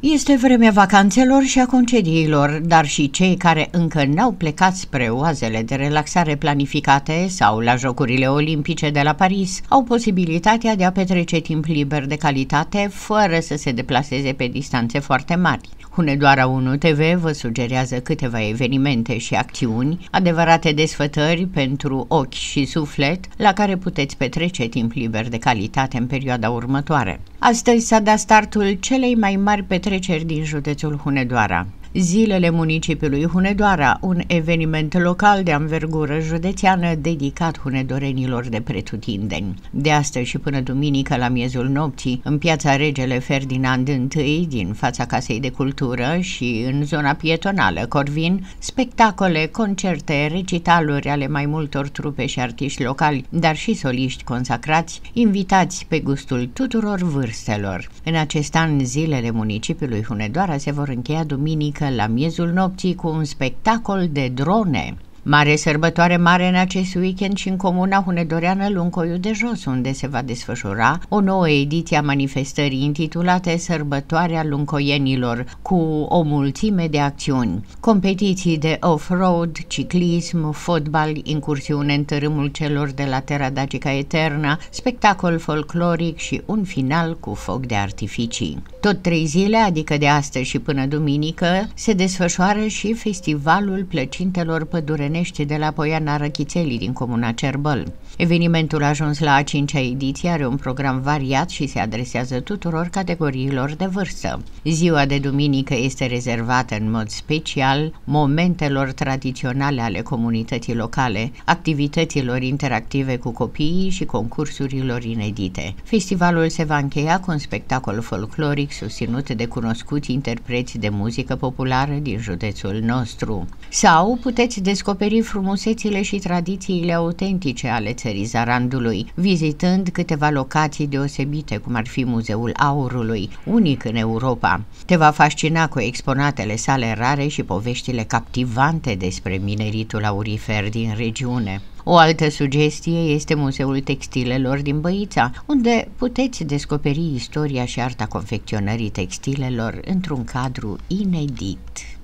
Este vremea vacanțelor și a concediilor, dar și cei care încă n-au plecat spre oazele de relaxare planificate sau la Jocurile Olimpice de la Paris au posibilitatea de a petrece timp liber de calitate fără să se deplaseze pe distanțe foarte mari. Hunedoara 1 TV vă sugerează câteva evenimente și acțiuni, adevărate desfătări pentru ochi și suflet, la care puteți petrece timp liber de calitate în perioada următoare. Astăzi s-a dat startul celei mai mari petreceri din județul Hunedoara. Zilele municipiului Hunedoara, un eveniment local de anvergură județeană dedicat hunedorenilor de pretutindeni. De astăzi și până duminică la miezul nopții, în piața Regele Ferdinand I din fața Casei de Cultură și în zona pietonală Corvin, spectacole, concerte, recitaluri ale mai multor trupe și artiști locali, dar și soliști consacrați, invitați pe gustul tuturor vârstelor. În acest an, zilele municipiului Hunedoara se vor încheia duminică la miezul nopții cu un spectacol de drone. Mare sărbătoare mare în acest weekend și în comuna hunedoreană Luncoiu de Jos, unde se va desfășura o nouă ediție a manifestării intitulate Sărbătoarea Luncoienilor, cu o mulțime de acțiuni. Competiții de off-road, ciclism, fotbal, incursiune în tărâmul celor de la Terra Dacica Eterna, spectacol folcloric și un final cu foc de artificii. Tot trei zile, adică de astăzi și până duminică, se desfășoară și Festivalul Plăcintelor Pădure românești de la Poiana Răchițelii din comuna Cerbăl. Evenimentul a ajuns la a cincea ediție, are un program variat și se adresează tuturor categoriilor de vârstă. Ziua de duminică este rezervată în mod special momentelor tradiționale ale comunității locale, activităților interactive cu copiii și concursurilor inedite. Festivalul se va încheia cu un spectacol folcloric susținut de cunoscuți interpreți de muzică populară din județul nostru. Sau puteți descoperi descoperi frumusețile și tradițiile autentice ale țării Zarandului, vizitând câteva locații deosebite, cum ar fi Muzeul Aurului, unic în Europa. Te va fascina cu exponatele sale rare și poveștile captivante despre mineritul aurifer din regiune. O altă sugestie este Muzeul Textilelor din Băița, unde puteți descoperi istoria și arta confecționării textilelor într-un cadru inedit.